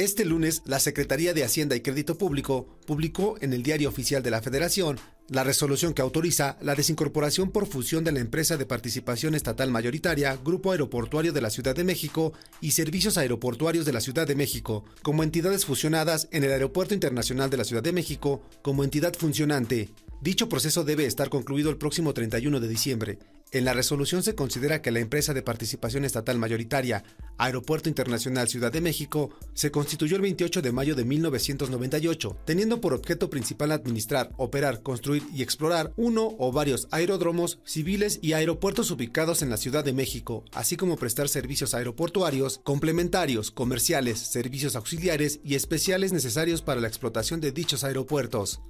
Este lunes, la Secretaría de Hacienda y Crédito Público publicó en el Diario Oficial de la Federación la resolución que autoriza la desincorporación por fusión de la empresa de participación estatal mayoritaria Grupo Aeroportuario de la Ciudad de México y Servicios Aeroportuarios de la Ciudad de México como entidades fusionadas en el Aeropuerto Internacional de la Ciudad de México como entidad funcionante. Dicho proceso debe estar concluido el próximo 31 de diciembre en la resolución se considera que la empresa de participación estatal mayoritaria, Aeropuerto Internacional Ciudad de México, se constituyó el 28 de mayo de 1998, teniendo por objeto principal administrar, operar, construir y explorar uno o varios aeródromos civiles y aeropuertos ubicados en la Ciudad de México, así como prestar servicios aeroportuarios, complementarios, comerciales, servicios auxiliares y especiales necesarios para la explotación de dichos aeropuertos.